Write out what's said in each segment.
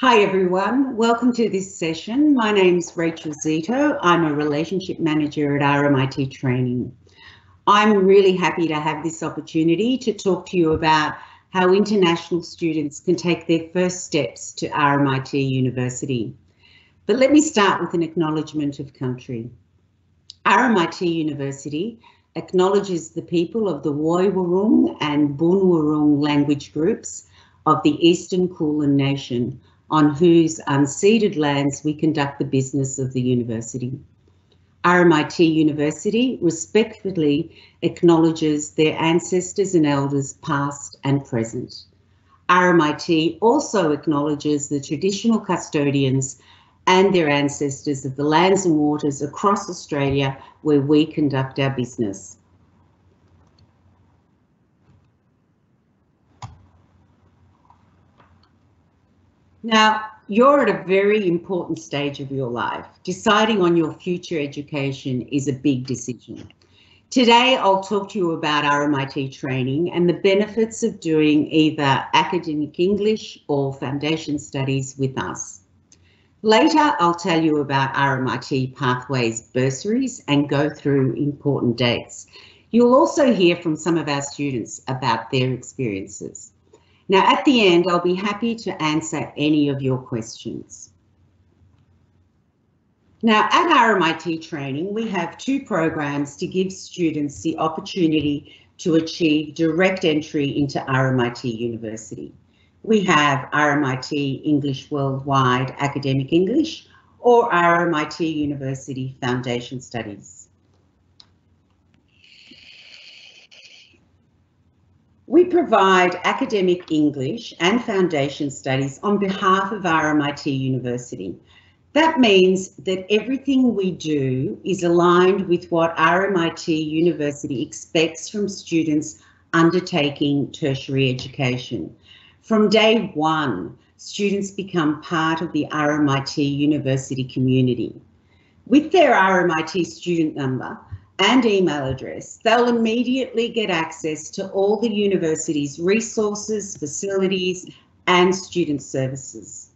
Hi everyone, welcome to this session. My name's Rachel Zito. I'm a relationship manager at RMIT Training. I'm really happy to have this opportunity to talk to you about how international students can take their first steps to RMIT University. But let me start with an acknowledgement of country. RMIT University acknowledges the people of the Woiwurrung and Boonwurrung language groups of the Eastern Kulin Nation on whose unceded lands we conduct the business of the university. RMIT University respectfully acknowledges their ancestors and elders past and present. RMIT also acknowledges the traditional custodians and their ancestors of the lands and waters across Australia where we conduct our business. Now, you're at a very important stage of your life. Deciding on your future education is a big decision. Today, I'll talk to you about RMIT training and the benefits of doing either academic English or foundation studies with us. Later, I'll tell you about RMIT Pathways bursaries and go through important dates. You'll also hear from some of our students about their experiences. Now, at the end, I'll be happy to answer any of your questions. Now, at RMIT training, we have two programs to give students the opportunity to achieve direct entry into RMIT University. We have RMIT English Worldwide Academic English or RMIT University Foundation Studies. We provide academic English and foundation studies on behalf of RMIT University. That means that everything we do is aligned with what RMIT University expects from students undertaking tertiary education. From day one, students become part of the RMIT University community. With their RMIT student number, and email address, they'll immediately get access to all the university's resources, facilities, and student services.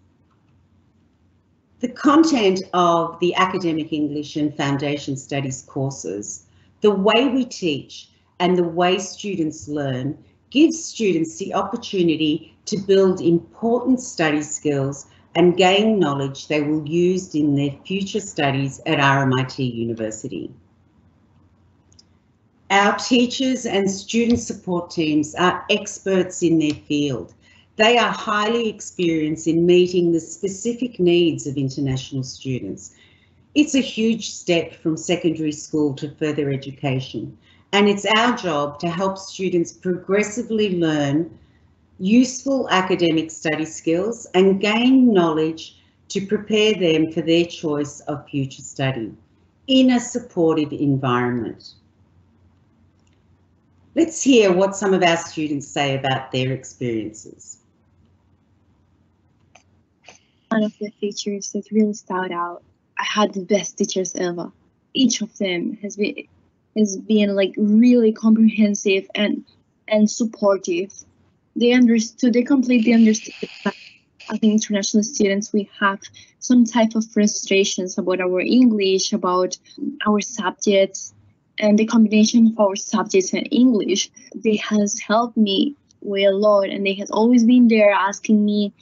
The content of the academic English and foundation studies courses, the way we teach and the way students learn gives students the opportunity to build important study skills and gain knowledge they will use in their future studies at RMIT University. Our teachers and student support teams are experts in their field. They are highly experienced in meeting the specific needs of international students. It's a huge step from secondary school to further education, and it's our job to help students progressively learn useful academic study skills and gain knowledge to prepare them for their choice of future study in a supportive environment. Let's hear what some of our students say about their experiences. One of the features that really stood out, I had the best teachers ever. Each of them has been has been like really comprehensive and and supportive. They understood, they completely understood that as international students, we have some type of frustrations about our English, about our subjects, and the combination of our subjects and English, they has helped me way a lot and they has always been there asking me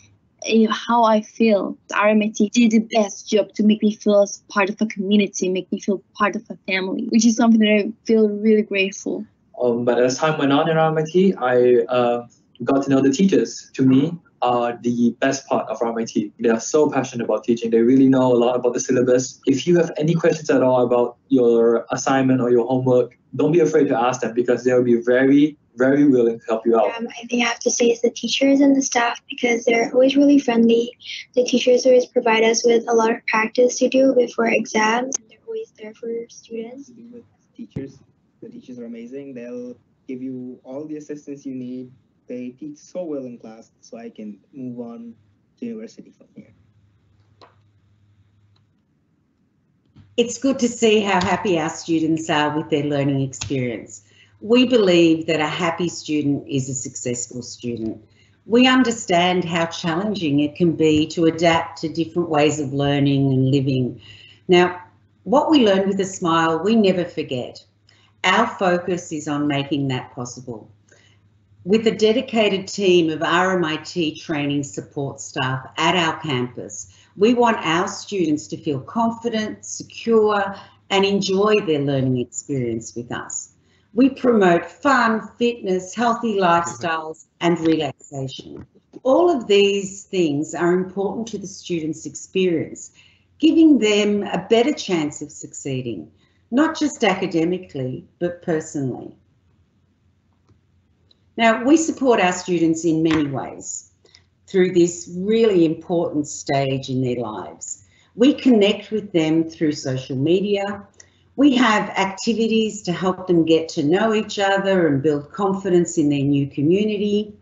eh, how I feel. RMIT did the best job to make me feel as part of a community, make me feel part of a family, which is something that I feel really grateful. Um, but as time went on in RMIT, I uh, got to know the teachers. To me, are the best part of RMIT. They are so passionate about teaching. They really know a lot about the syllabus. If you have any questions at all about your assignment or your homework, don't be afraid to ask them because they'll be very, very willing to help you out. Um, I think I have to say is the teachers and the staff because they're always really friendly. The teachers always provide us with a lot of practice to do before exams. And they're always there for students. With teachers, the teachers are amazing. They'll give you all the assistance you need they teach so well in class, so I can move on to university from here. It's good to see how happy our students are with their learning experience. We believe that a happy student is a successful student. We understand how challenging it can be to adapt to different ways of learning and living. Now, what we learn with a smile, we never forget. Our focus is on making that possible. With a dedicated team of RMIT training support staff at our campus, we want our students to feel confident, secure, and enjoy their learning experience with us. We promote fun, fitness, healthy lifestyles, and relaxation. All of these things are important to the student's experience, giving them a better chance of succeeding, not just academically, but personally. Now, we support our students in many ways through this really important stage in their lives. We connect with them through social media, we have activities to help them get to know each other and build confidence in their new community.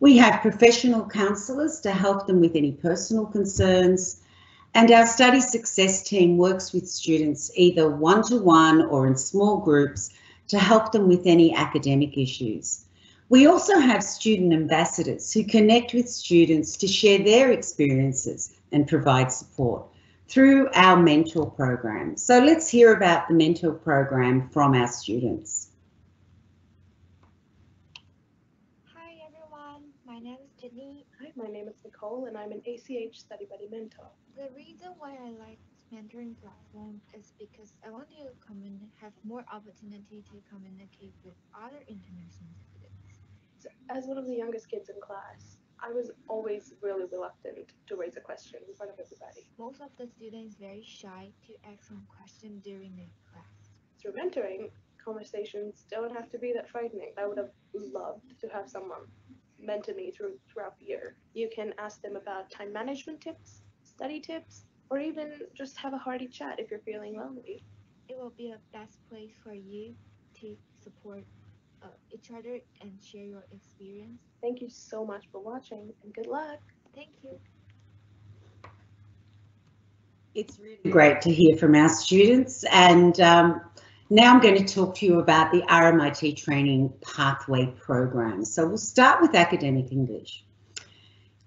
We have professional counsellors to help them with any personal concerns. And our study success team works with students either one-to-one -one or in small groups to help them with any academic issues. We also have student ambassadors who connect with students to share their experiences and provide support through our mentor program. So let's hear about the mentor program from our students. Hi everyone, my name is Jenny. Hi, my name is Nicole and I'm an ACH Study Buddy mentor. The reason why I like this mentoring platform is because I want to come and have more opportunity to communicate with other international students. So, as one of the youngest kids in class, I was always really reluctant to raise a question in front of everybody. Most of the students very shy to ask some question during the class. Through mentoring, conversations don't have to be that frightening. I would have loved to have someone mentor me through throughout the year. You can ask them about time management tips, study tips, or even just have a hearty chat if you're feeling lonely. It will be the best place for you to support uh, each other and share your experience. Thank you so much for watching and good luck. Thank you. It's really great to hear from our students and um, now I'm going to talk to you about the RMIT Training Pathway Program. So we'll start with academic English.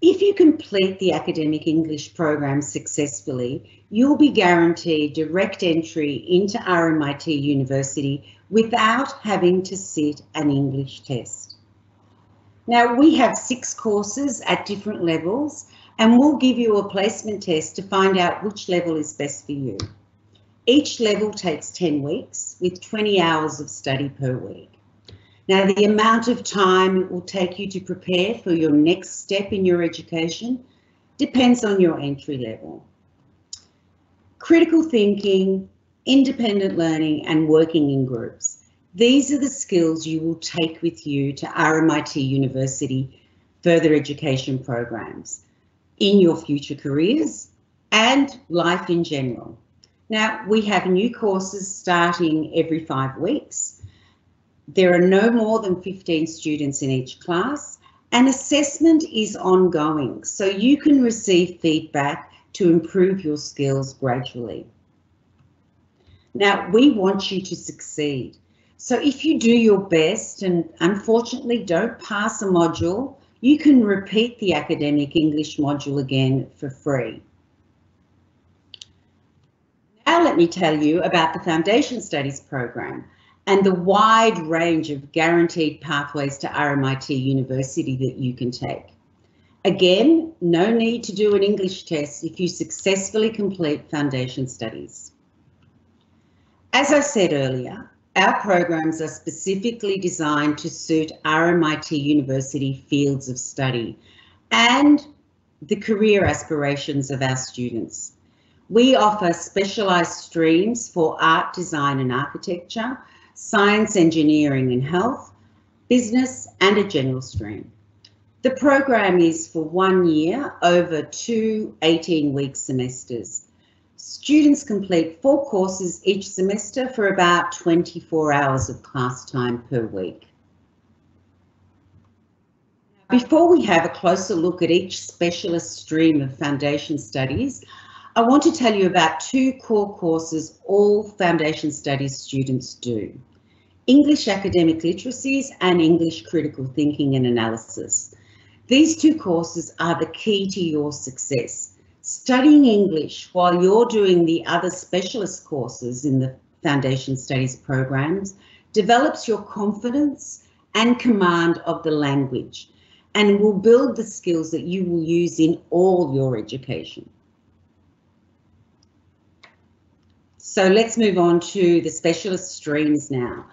If you complete the academic English program successfully, you'll be guaranteed direct entry into RMIT University without having to sit an English test. Now we have six courses at different levels and we'll give you a placement test to find out which level is best for you. Each level takes 10 weeks with 20 hours of study per week. Now the amount of time it will take you to prepare for your next step in your education depends on your entry level. Critical thinking, independent learning and working in groups. These are the skills you will take with you to RMIT University further education programs in your future careers and life in general. Now, we have new courses starting every five weeks. There are no more than 15 students in each class and assessment is ongoing, so you can receive feedback to improve your skills gradually. Now, we want you to succeed. So if you do your best and unfortunately don't pass a module, you can repeat the academic English module again for free. Now let me tell you about the Foundation Studies program and the wide range of guaranteed pathways to RMIT University that you can take. Again, no need to do an English test if you successfully complete Foundation Studies. As I said earlier, our programs are specifically designed to suit RMIT University fields of study and the career aspirations of our students. We offer specialised streams for art, design and architecture, science, engineering and health, business and a general stream. The program is for one year over two 18-week semesters Students complete four courses each semester for about 24 hours of class time per week. Before we have a closer look at each specialist stream of foundation studies, I want to tell you about two core courses all foundation studies students do. English academic literacies and English critical thinking and analysis. These two courses are the key to your success. Studying English while you're doing the other specialist courses in the Foundation Studies programs develops your confidence and command of the language and will build the skills that you will use in all your education. So let's move on to the specialist streams now.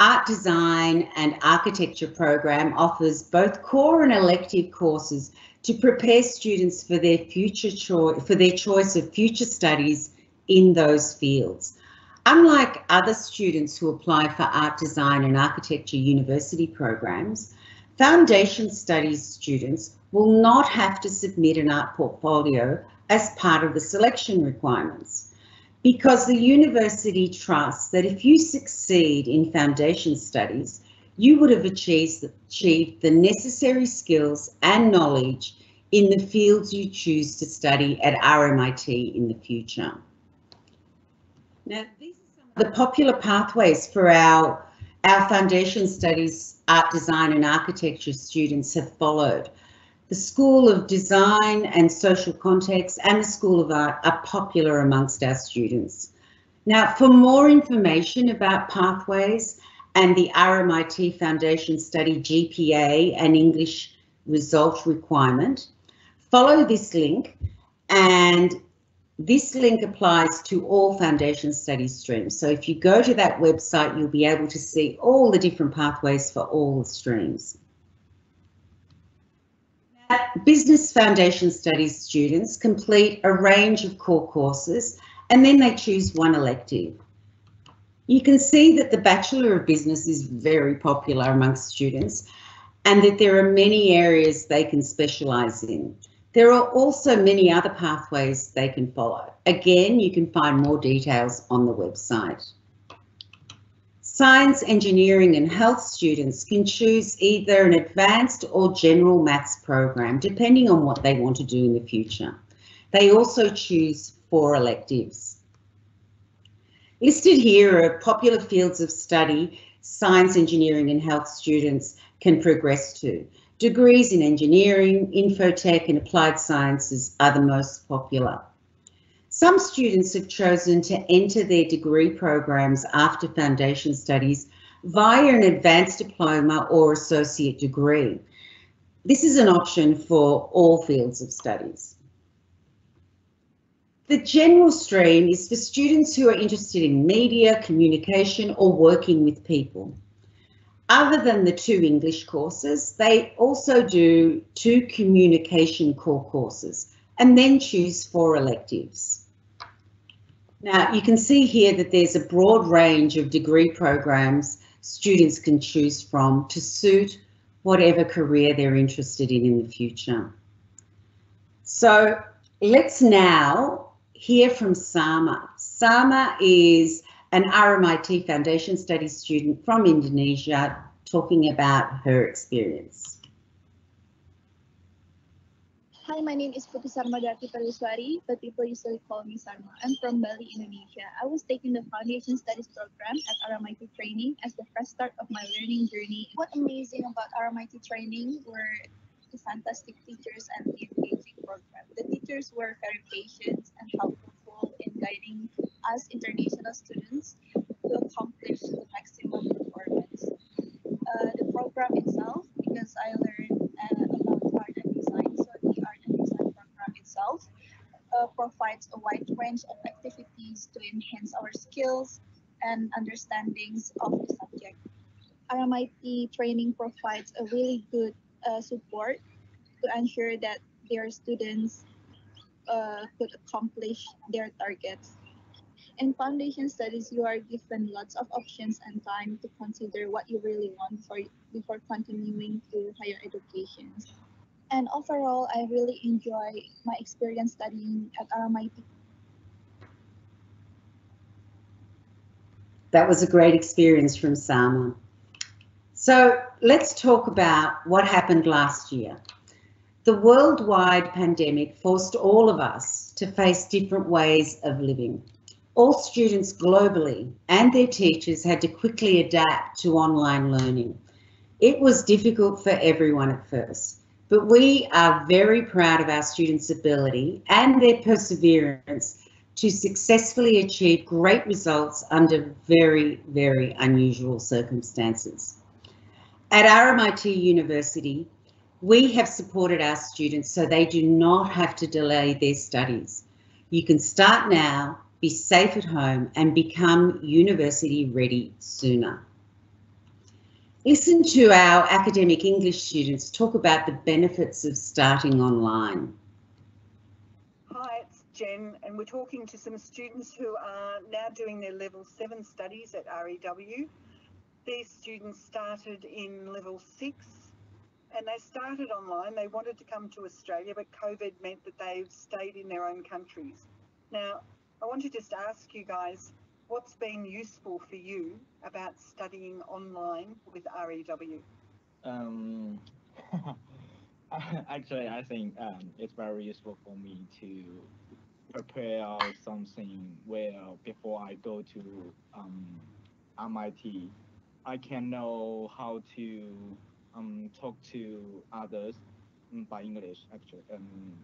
Art Design and Architecture program offers both core and elective courses to prepare students for their future choice for their choice of future studies in those fields. Unlike other students who apply for art design and architecture university programs, foundation studies students will not have to submit an art portfolio as part of the selection requirements because the university trusts that if you succeed in foundation studies, you would have achieved, achieved the necessary skills and knowledge in the fields you choose to study at RMIT in the future. Now, these are some of the popular pathways for our, our foundation studies, art design and architecture students have followed. The School of Design and Social Context and the School of Art are popular amongst our students. Now, for more information about pathways and the RMIT Foundation Study GPA and English result requirement, follow this link and this link applies to all foundation study streams. So if you go to that website, you'll be able to see all the different pathways for all the streams. Business Foundation Studies students complete a range of core courses and then they choose one elective. You can see that the Bachelor of Business is very popular amongst students and that there are many areas they can specialise in. There are also many other pathways they can follow. Again, you can find more details on the website. Science, engineering and health students can choose either an advanced or general maths program, depending on what they want to do in the future. They also choose four electives. Listed here are popular fields of study science, engineering and health students can progress to. Degrees in engineering, infotech and applied sciences are the most popular. Some students have chosen to enter their degree programs after foundation studies via an advanced diploma or associate degree. This is an option for all fields of studies. The general stream is for students who are interested in media, communication or working with people. Other than the two English courses, they also do two communication core courses and then choose four electives. Now you can see here that there's a broad range of degree programs students can choose from to suit whatever career they're interested in in the future. So let's now hear from Sama. Sama is an RMIT Foundation Studies student from Indonesia talking about her experience. Hi, my name is Putri Sarmadati Peruswari, but people usually call me Sarma. I'm from Bali, Indonesia. I was taking the Foundation Studies program at RMIT Training as the first start of my learning journey. What amazing about RMIT Training were the fantastic teachers and the engaging program. The teachers were very patient and helpful in guiding us international students to accomplish the maximum performance. Uh, the program itself, because I learned uh, uh, provides a wide range of activities to enhance our skills and understandings of the subject. RMIT training provides a really good uh, support to ensure that their students uh, could accomplish their targets. In foundation studies, you are given lots of options and time to consider what you really want for before continuing to higher education. And overall, I really enjoy my experience studying at RMIT. That was a great experience from Sama. So let's talk about what happened last year. The worldwide pandemic forced all of us to face different ways of living. All students globally and their teachers had to quickly adapt to online learning. It was difficult for everyone at first but we are very proud of our students' ability and their perseverance to successfully achieve great results under very, very unusual circumstances. At RMIT University, we have supported our students so they do not have to delay their studies. You can start now, be safe at home and become university ready sooner. Listen to our academic English students talk about the benefits of starting online. Hi, it's Jen, and we're talking to some students who are now doing their level seven studies at REW. These students started in level six and they started online. They wanted to come to Australia, but COVID meant that they've stayed in their own countries. Now, I want to just ask you guys what's been useful for you about studying online with REW? Um, actually, I think um, it's very useful for me to prepare something well before I go to um, RMIT. I can know how to um, talk to others um, by English, actually, um,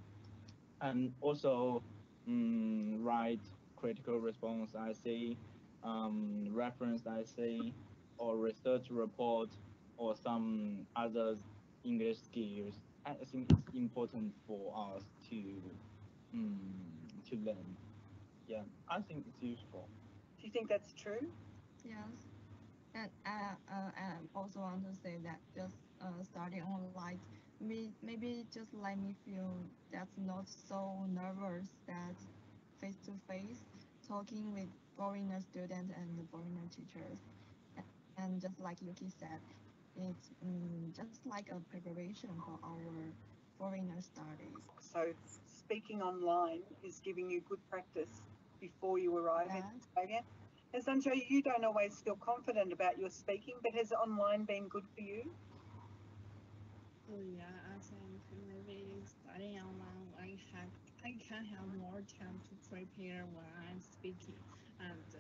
and also um, write critical response essay, um, reference I essay, or research report, or some other English skills. I think it's important for us to um, to learn. Yeah, I think it's useful. Do you think that's true? Yes. And uh, uh, I also want to say that just uh, starting online, maybe, maybe just let me feel that's not so nervous that face to face talking with foreigner students and foreigner teachers. And just like Yuki said, it's um, just like a preparation for our foreigner studies. So speaking online is giving you good practice before you arrive yeah. in Australia. And Sancho, you don't always feel confident about your speaking, but has online been good for you? Oh yeah, I think maybe studying online, I have I can have more time to prepare when I'm speaking, and uh,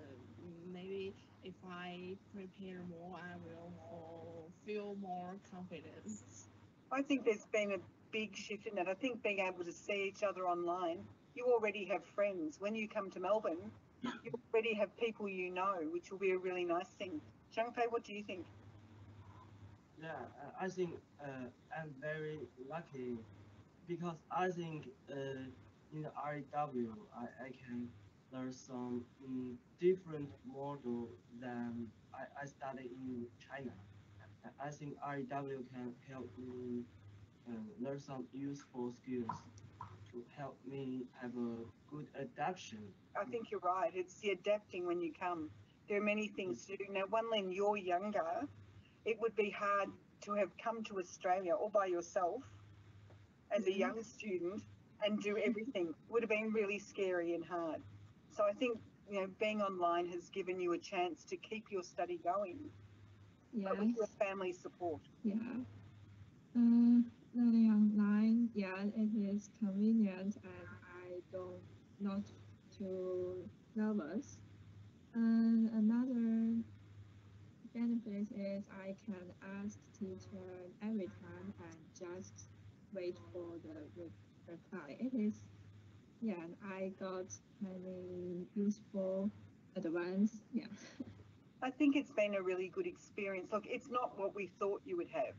maybe if I prepare more, I will feel more confidence. I think there's been a big shift in that. I think being able to see each other online, you already have friends. When you come to Melbourne, you already have people you know, which will be a really nice thing. Zhangfei, what do you think? Yeah, I think uh, I'm very lucky because I think uh, in the REW, I, I can learn some um, different model than I, I studied in China. I think REW can help me uh, learn some useful skills to help me have a good adaptation. I think you're right. It's the adapting when you come. There are many things to do. Now, One Lin, you're younger. It would be hard to have come to Australia all by yourself as a young student and do everything would have been really scary and hard. So I think you know being online has given you a chance to keep your study going, yes. but with your family support. Yeah. Um, learning online, yeah, it is convenient and I don't not too nervous. And another benefit is I can ask teacher every time and just wait for the It is, yeah, and I got many useful advice. Yeah. I think it's been a really good experience. Look, it's not what we thought you would have,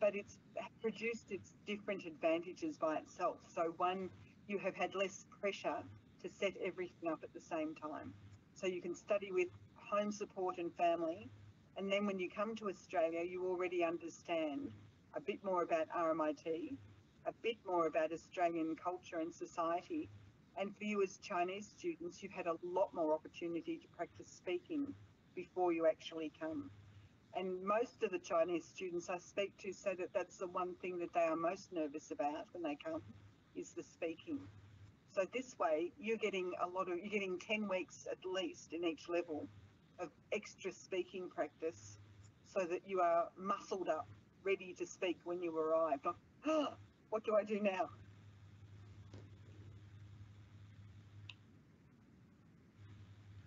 but it's produced its different advantages by itself. So one, you have had less pressure to set everything up at the same time. So you can study with home support and family. And then when you come to Australia, you already understand a bit more about RMIT, a bit more about Australian culture and society. And for you as Chinese students, you've had a lot more opportunity to practice speaking before you actually come. And most of the Chinese students I speak to say that that's the one thing that they are most nervous about when they come is the speaking. So this way, you're getting a lot of, you're getting 10 weeks at least in each level of extra speaking practice so that you are muscled up, ready to speak when you arrive. Not, oh, what do I do now?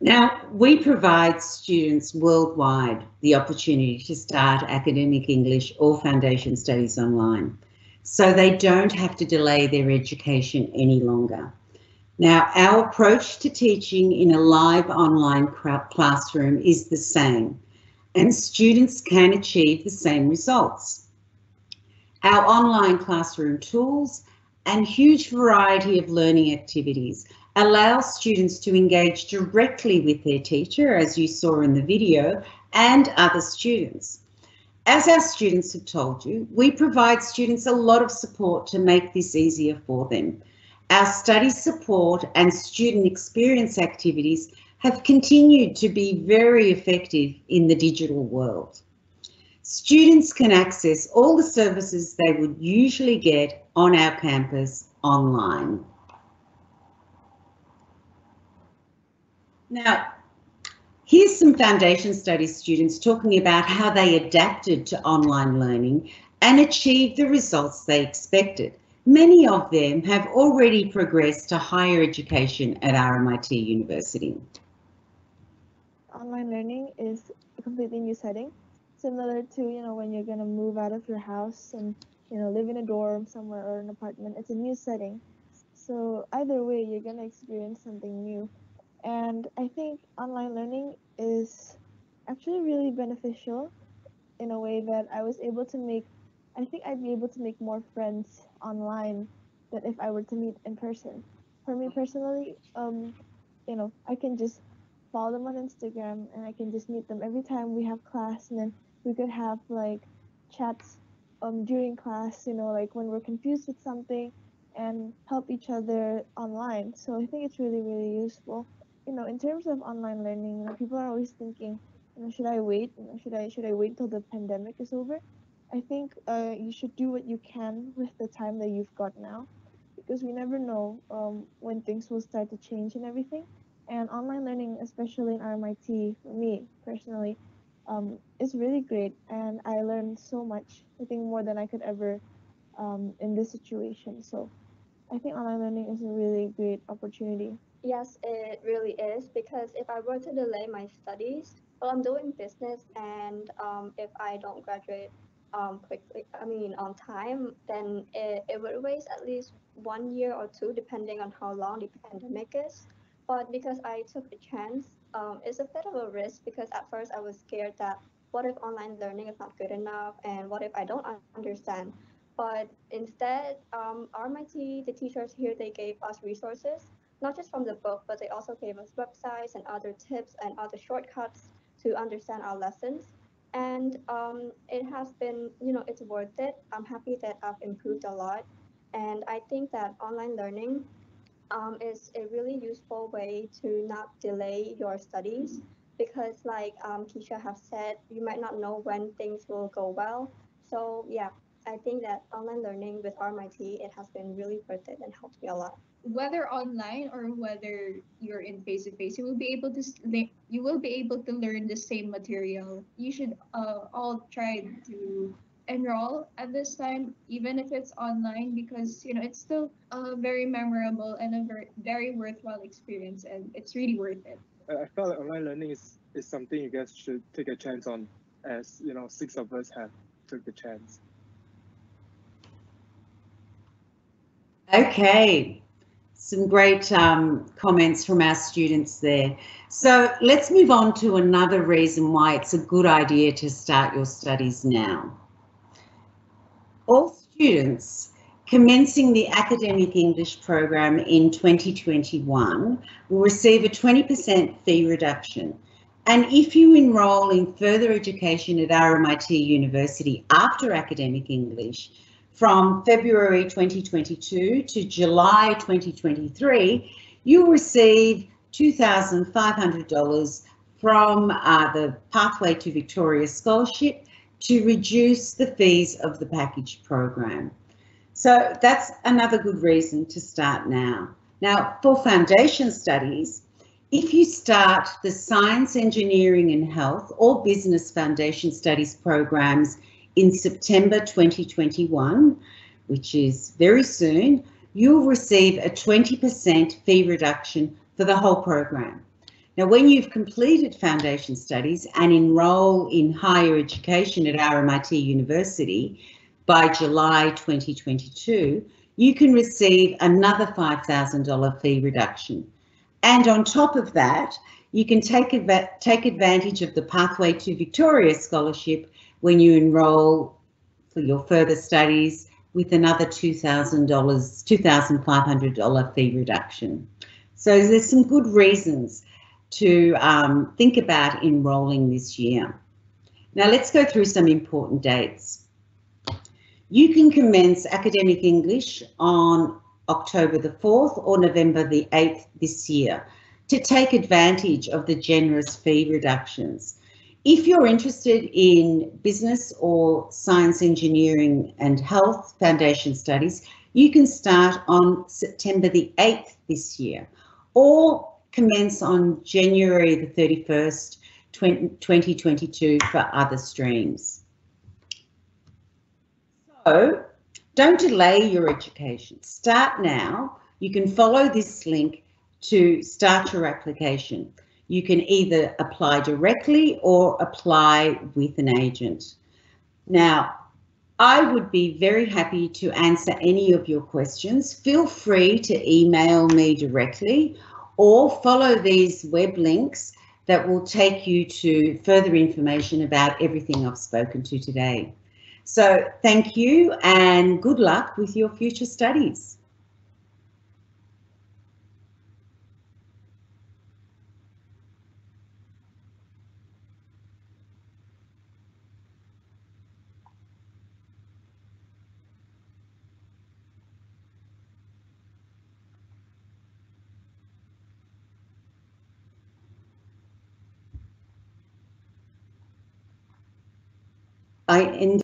Now, we provide students worldwide the opportunity to start academic English or foundation studies online. so they don't have to delay their education any longer. Now, our approach to teaching in a live online classroom is the same, and students can achieve the same results. Our online classroom tools and huge variety of learning activities allow students to engage directly with their teacher, as you saw in the video, and other students. As our students have told you, we provide students a lot of support to make this easier for them. Our study support and student experience activities have continued to be very effective in the digital world. Students can access all the services they would usually get on our campus online. Now, here's some foundation studies students talking about how they adapted to online learning and achieved the results they expected. Many of them have already progressed to higher education at RMIT University. Online learning is a completely new setting, similar to, you know, when you're going to move out of your house and, you know, live in a dorm somewhere or an apartment. It's a new setting. So either way, you're going to experience something new. And I think online learning is actually really beneficial in a way that I was able to make I think I'd be able to make more friends online than if I were to meet in person. For me personally, um, you know, I can just follow them on Instagram and I can just meet them every time we have class and then we could have like chats um during class, you know, like when we're confused with something and help each other online. So I think it's really, really useful. You know, in terms of online learning, you know, people are always thinking, you know, should I wait? You know, should I should I wait till the pandemic is over? I think uh, you should do what you can with the time that you've got now because we never know um, when things will start to change and everything. And online learning, especially in RMIT, for me personally, um, is really great. And I learned so much, I think more than I could ever um, in this situation. So I think online learning is a really great opportunity. Yes, it really is because if I were to delay my studies, well, I'm doing business, and um, if I don't graduate um, quickly, I mean, on time, then it, it would waste at least one year or two, depending on how long the pandemic is. But because I took the chance, um, it's a bit of a risk because at first I was scared that what if online learning is not good enough and what if I don't understand? But instead, um, RMIT, the teachers here, they gave us resources, not just from the book, but they also gave us websites and other tips and other shortcuts to understand our lessons. And um, it has been you know it's worth it. I'm happy that i've improved a lot. And i think that online learning um, is a really useful way to not delay your studies because like um, Keisha have said you might not know when things will go well so yeah i think that online learning with rmit it has been really worth it and helped me a lot whether online or whether you're in face to face, you will be able to you will be able to learn the same material. You should uh, all try to enroll at this time, even if it's online, because you know it's still a very memorable and a very very worthwhile experience, and it's really worth it. I felt like online learning is is something you guys should take a chance on, as you know six of us have took the chance. Okay, some great um, comments from our students there. So let's move on to another reason why it's a good idea to start your studies now. All students commencing the academic English program in 2021 will receive a 20% fee reduction. And if you enrol in further education at RMIT University after academic English, from February 2022 to July 2023, you'll receive $2,500 from uh, the Pathway to Victoria Scholarship to reduce the fees of the package program. So that's another good reason to start now. Now, for foundation studies, if you start the Science, Engineering and Health or Business Foundation Studies programs in September 2021, which is very soon, you'll receive a 20% fee reduction for the whole program. Now, when you've completed foundation studies and enrol in higher education at RMIT University, by July 2022, you can receive another $5,000 fee reduction. And on top of that, you can take, take advantage of the Pathway to Victoria scholarship when you enrol for your further studies with another $2,000, $2,500 fee reduction. So there's some good reasons to um, think about enrolling this year. Now let's go through some important dates. You can commence academic English on October the 4th or November the 8th this year to take advantage of the generous fee reductions. If you're interested in business or science engineering and health foundation studies, you can start on September the 8th this year or commence on January the 31st, 2022 for other streams. So don't delay your education. Start now. You can follow this link to start your application. You can either apply directly or apply with an agent. Now, I would be very happy to answer any of your questions. Feel free to email me directly or follow these web links that will take you to further information about everything I've spoken to today. So thank you and good luck with your future studies. I